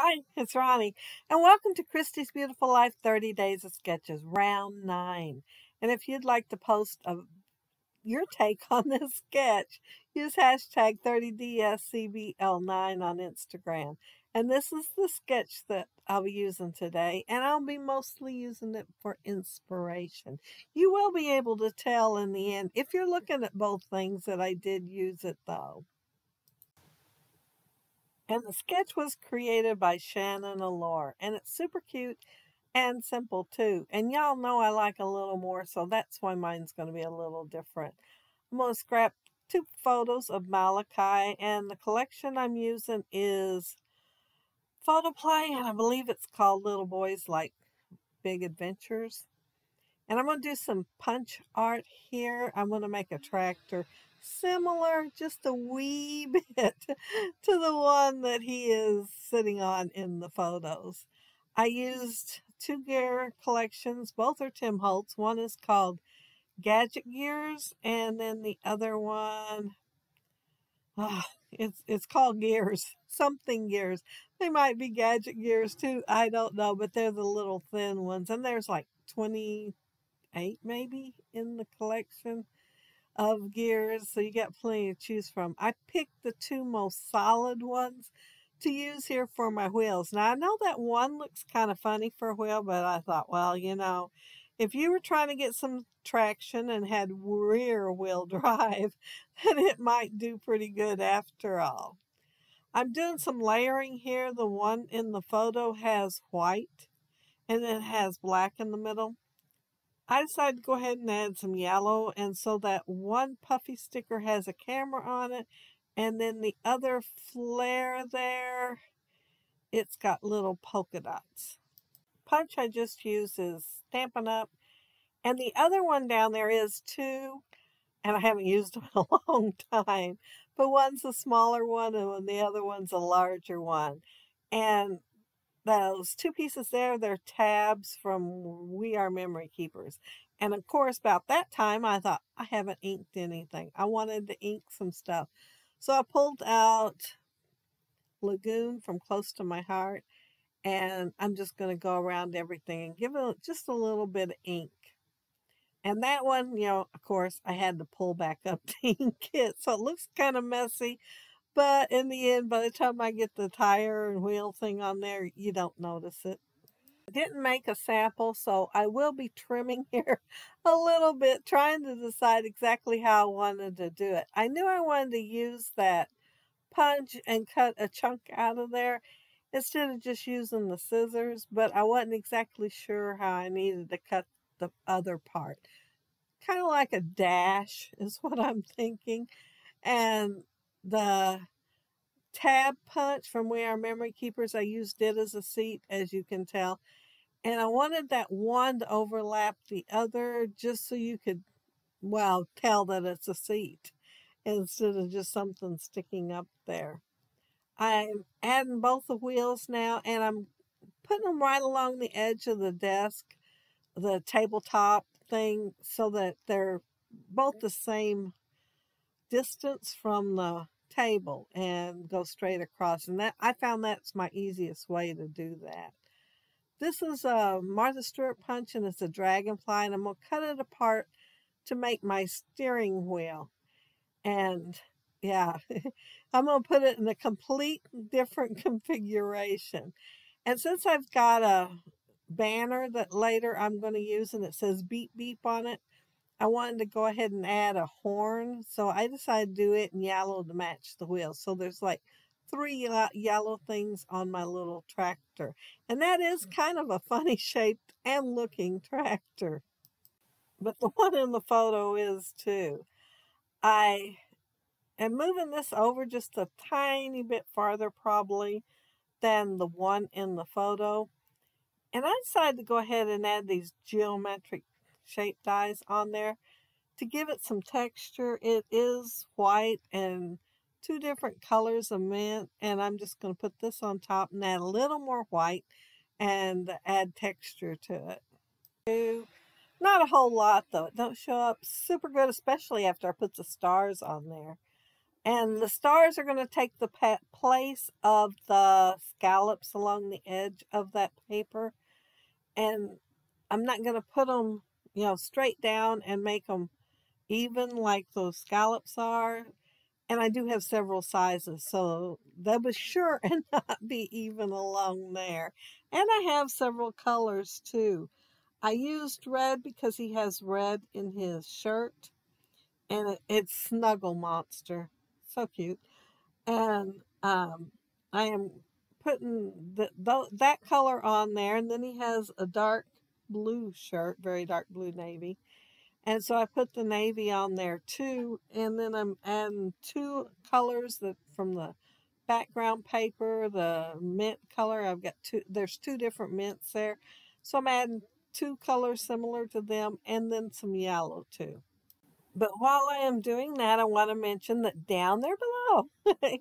Hi, it's Roni, and welcome to Christy's Beautiful Life 30 Days of Sketches, round nine. And if you'd like to post a, your take on this sketch, use hashtag 30DSCBL9 on Instagram. And this is the sketch that I'll be using today, and I'll be mostly using it for inspiration. You will be able to tell in the end if you're looking at both things that I did use it though. And the sketch was created by Shannon Allure. And it's super cute and simple too. And y'all know I like a little more, so that's why mine's going to be a little different. I'm going to scrap two photos of Malachi. And the collection I'm using is Photoplay. And I believe it's called Little Boys Like Big Adventures. And I'm going to do some punch art here. I'm going to make a tractor similar, just a wee bit, to the one that he is sitting on in the photos. I used two gear collections. Both are Tim Holtz. One is called Gadget Gears, and then the other one, oh, it's it's called Gears, something Gears. They might be Gadget Gears too. I don't know, but they're the little thin ones, and there's like 28 maybe in the collection of gears, so you got plenty to choose from. I picked the two most solid ones to use here for my wheels. Now, I know that one looks kind of funny for a wheel, but I thought, well, you know, if you were trying to get some traction and had rear wheel drive, then it might do pretty good after all. I'm doing some layering here. The one in the photo has white and it has black in the middle. I decided to go ahead and add some yellow and so that one puffy sticker has a camera on it and then the other flare there it's got little polka dots. Punch I just use is Stampin' Up! And the other one down there is too, and I haven't used them in a long time, but one's a smaller one and the other one's a larger one. And those two pieces there, they're tabs from We Are Memory Keepers. And of course, about that time, I thought, I haven't inked anything. I wanted to ink some stuff. So I pulled out Lagoon from Close to My Heart. And I'm just going to go around everything and give it just a little bit of ink. And that one, you know, of course, I had to pull back up to ink it. So it looks kind of messy. But in the end, by the time I get the tire and wheel thing on there, you don't notice it. I didn't make a sample, so I will be trimming here a little bit, trying to decide exactly how I wanted to do it. I knew I wanted to use that punch and cut a chunk out of there instead of just using the scissors, but I wasn't exactly sure how I needed to cut the other part. Kind of like a dash is what I'm thinking. And the tab punch from We Are Memory Keepers. I used it as a seat, as you can tell. And I wanted that one to overlap the other just so you could, well, tell that it's a seat instead of just something sticking up there. I'm adding both the wheels now and I'm putting them right along the edge of the desk, the tabletop thing, so that they're both the same distance from the table and go straight across. And that I found that's my easiest way to do that. This is a Martha Stewart punch and it's a dragonfly and I'm going to cut it apart to make my steering wheel. And yeah, I'm going to put it in a complete different configuration. And since I've got a banner that later I'm going to use and it says beep beep on it, I wanted to go ahead and add a horn, so I decided to do it in yellow to match the wheels. So there's like three yellow things on my little tractor. And that is mm. kind of a funny shaped and looking tractor. But the one in the photo is too. I am moving this over just a tiny bit farther probably than the one in the photo. And I decided to go ahead and add these geometric shape dies on there to give it some texture. It is white and two different colors of mint and I'm just going to put this on top and add a little more white and add texture to it. Not a whole lot though. It don't show up super good, especially after I put the stars on there. And the stars are going to take the place of the scallops along the edge of that paper. And I'm not going to put them, you know, straight down and make them even like those scallops are. And I do have several sizes, so they would sure and not be even along there. And I have several colors too. I used red because he has red in his shirt. And it, it's Snuggle Monster. So cute. And um, I am putting the, the, that color on there. And then he has a dark blue shirt, very dark blue navy. And so I put the navy on there too. And then I'm adding two colors that from the background paper, the mint color. I've got two, there's two different mints there. So I'm adding two colors similar to them and then some yellow too. But while I am doing that, I want to mention that down there below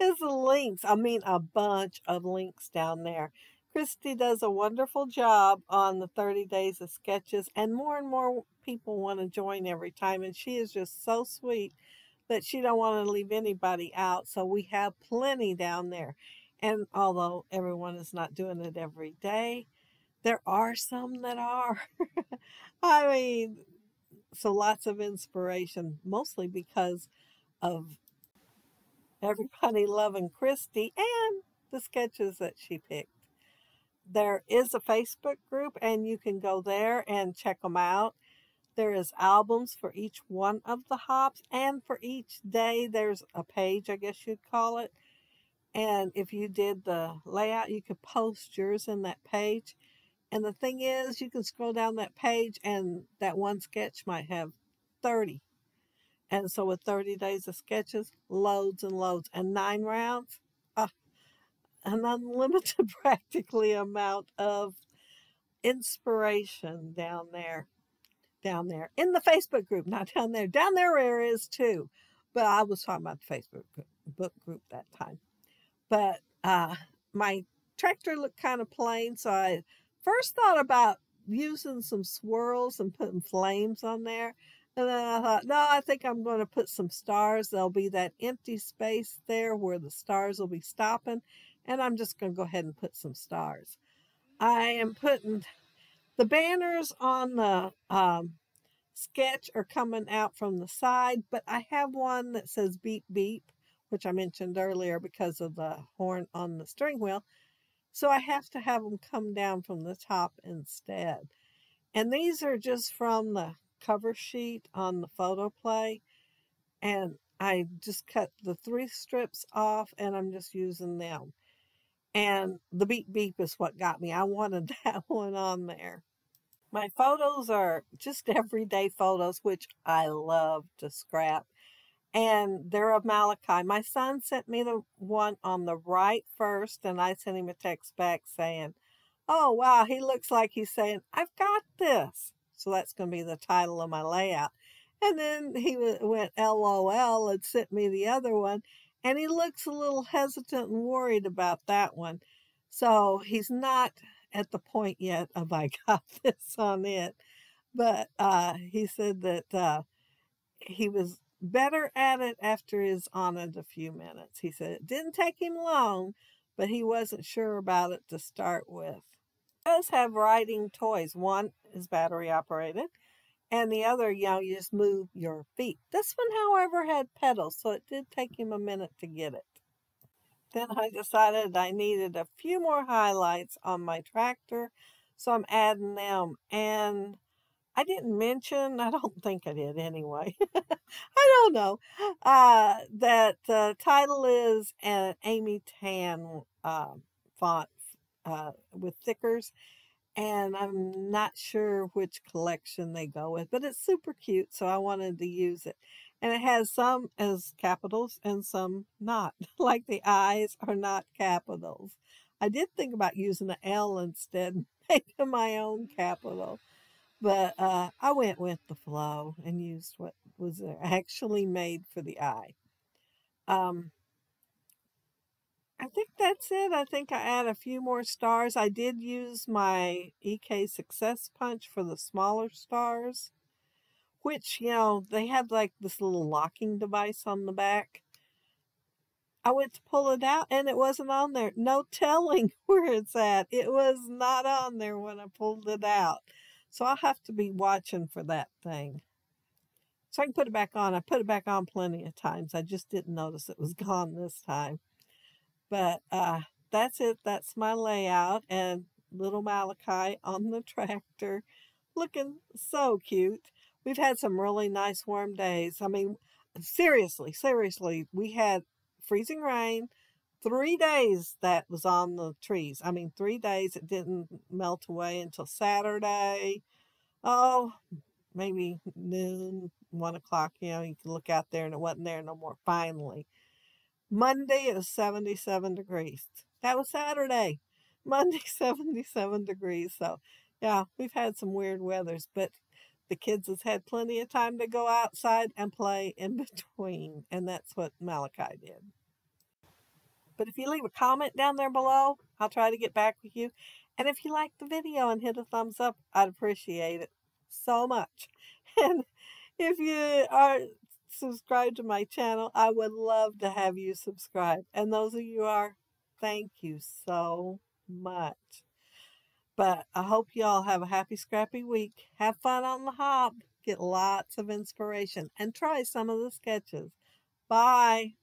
is links. I mean, a bunch of links down there. Christy does a wonderful job on the 30 days of sketches, and more and more people want to join every time. And she is just so sweet that she don't want to leave anybody out. So we have plenty down there. And although everyone is not doing it every day, there are some that are. I mean, so lots of inspiration, mostly because of everybody loving Christy and the sketches that she picked there is a Facebook group and you can go there and check them out. There is albums for each one of the hops and for each day there's a page, I guess you'd call it. And if you did the layout, you could post yours in that page. And the thing is, you can scroll down that page and that one sketch might have 30. And so with 30 days of sketches, loads and loads and nine rounds, an unlimited practically amount of inspiration down there down there in the facebook group not down there down there there is too but i was talking about the facebook book group that time but uh my tractor looked kind of plain so i first thought about using some swirls and putting flames on there and then I thought, no, I think I'm going to put some stars. There'll be that empty space there where the stars will be stopping. And I'm just going to go ahead and put some stars. I am putting the banners on the um, sketch are coming out from the side, but I have one that says beep beep, which I mentioned earlier because of the horn on the steering wheel. So I have to have them come down from the top instead. And these are just from the cover sheet on the photoplay. And I just cut the three strips off and I'm just using them. And the beep beep is what got me. I wanted that one on there. My photos are just everyday photos, which I love to scrap. And they're of Malachi. My son sent me the one on the right first, and I sent him a text back saying, Oh, wow, he looks like he's saying, I've got this. So that's going to be the title of my layout. And then he went LOL and sent me the other one. And he looks a little hesitant and worried about that one. So he's not at the point yet of I got this on it. But uh, he said that uh, he was better at it after he's on it a few minutes. He said it didn't take him long, but he wasn't sure about it to start with. It does have riding toys. One is battery operated and the other, you know, you just move your feet. This one, however, had pedals, so it did take him a minute to get it. Then I decided I needed a few more highlights on my tractor, so I'm adding them. And I didn't mention, I don't think I did anyway, I don't know, uh, that the title is an Amy Tan uh, font uh, with thickers and I'm not sure which collection they go with, but it's super cute, so I wanted to use it. And it has some as capitals and some not, like the eyes are not capitals. I did think about using an L instead, making my own capital, but uh, I went with the flow and used what was actually made for the eye. Um, I think that's it. I think I add a few more stars. I did use my EK Success Punch for the smaller stars, which, you know, they have like this little locking device on the back. I went to pull it out and it wasn't on there. No telling where it's at. It was not on there when I pulled it out. So I'll have to be watching for that thing. So I can put it back on. I put it back on plenty of times. I just didn't notice it was gone this time. But uh, that's it. That's my layout. And little Malachi on the tractor looking so cute. We've had some really nice warm days. I mean, seriously, seriously, we had freezing rain. Three days that was on the trees. I mean, three days it didn't melt away until Saturday. Oh, maybe noon, one o'clock. You know, you can look out there and it wasn't there no more. Finally, Monday it was 77 degrees. That was Saturday. Monday, 77 degrees. So, yeah, we've had some weird weathers, but the kids has had plenty of time to go outside and play in between. And that's what Malachi did. But if you leave a comment down there below, I'll try to get back with you. And if you like the video and hit a thumbs up, I'd appreciate it so much. And if you are subscribed to my channel, I would love to have you subscribe. And those of you are, thank you so much. But I hope you all have a happy, scrappy week. Have fun on the hop. Get lots of inspiration and try some of the sketches. Bye.